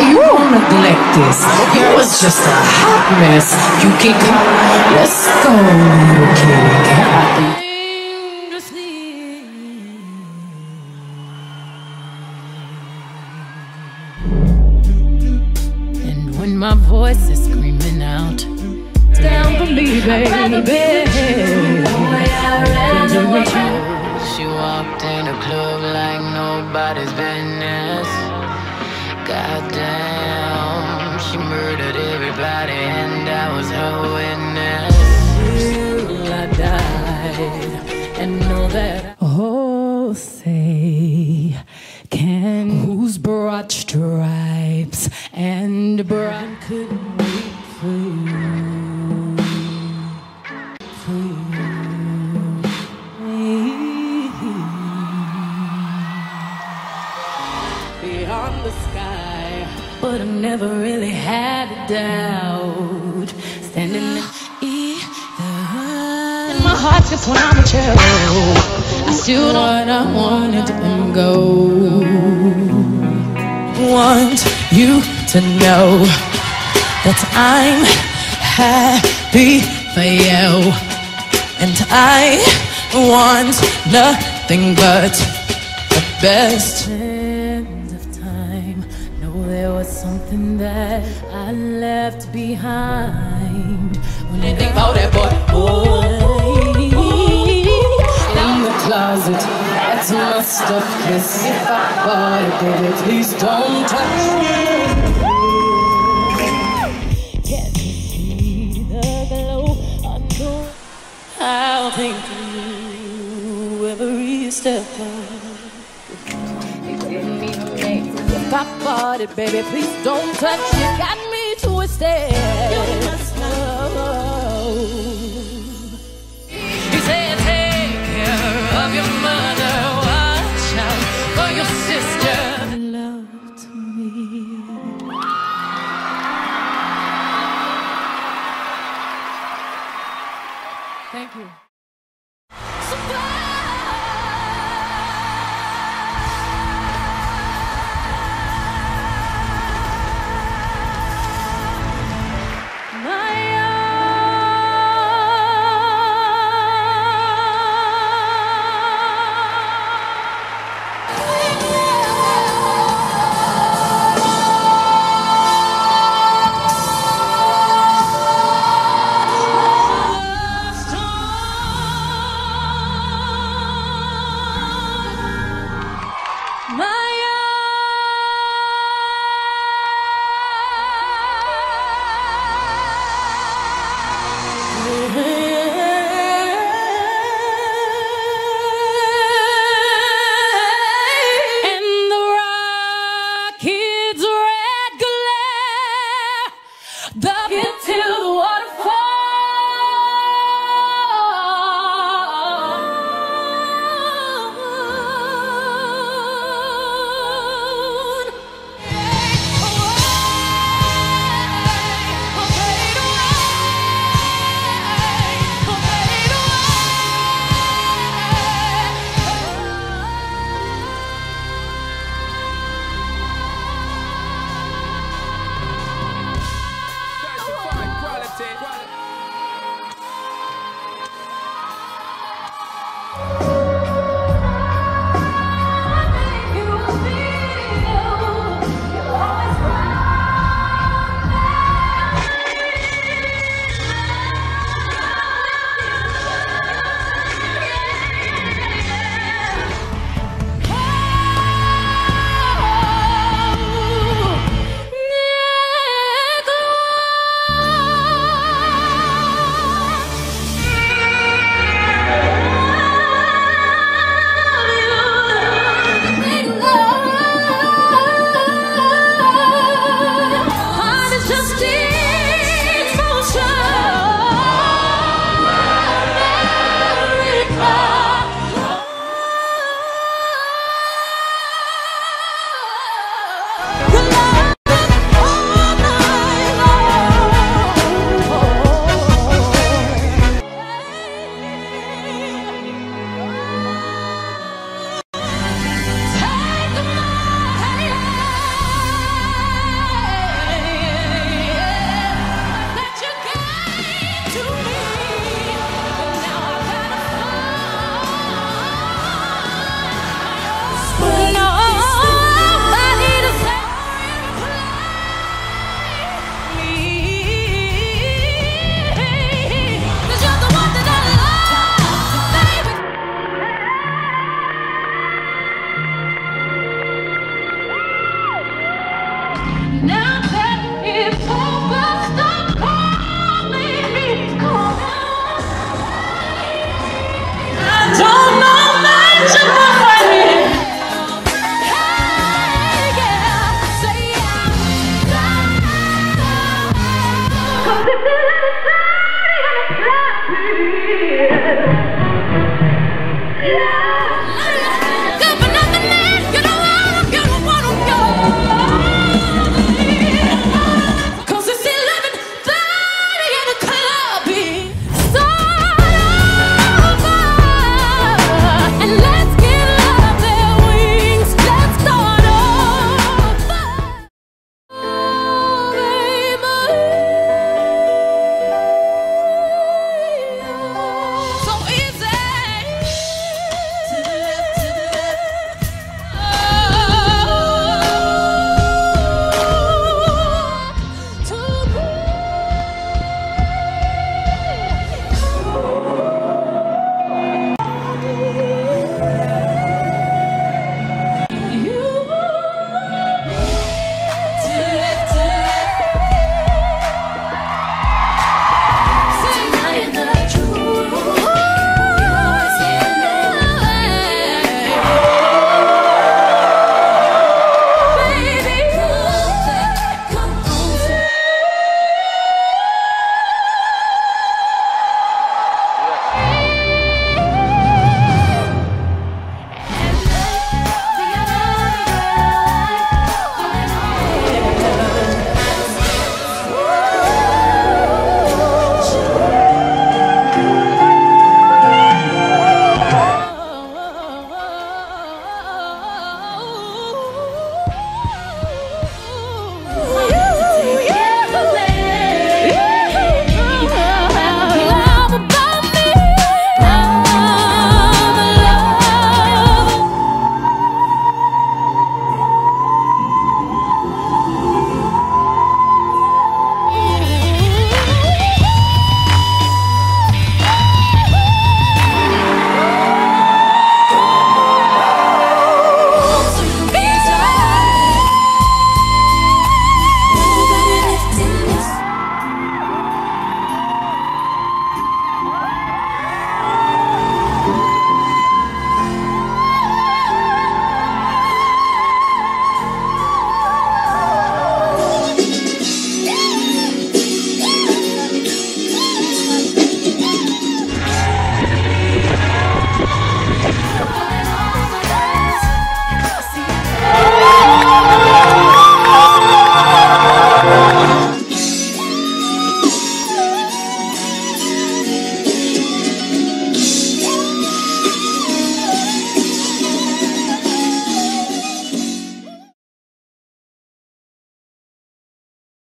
you won't neglect this? It was just a hot mess. You can come. Let's go, little kitty cat. And when my voice is screaming out, Down for me, baby. She walked in the club like nobody's business. Goddamn, but I never really had a doubt. Standing in either. My heart just when I'm a child. I still what I wanted and go. Want you to know that I'm happy for you. And I want nothing but the best. There was something that I left behind. When you think about that boy, oh, in the closet, that's my stuff. Cause if I bought it, baby, please don't touch. Can you see the glow under? I'll think of you every step of started, baby. Please don't touch. You got me twisted. You must know. He said, take care of your mother. Watch out for your sister. Love to me. Thank you. Somebody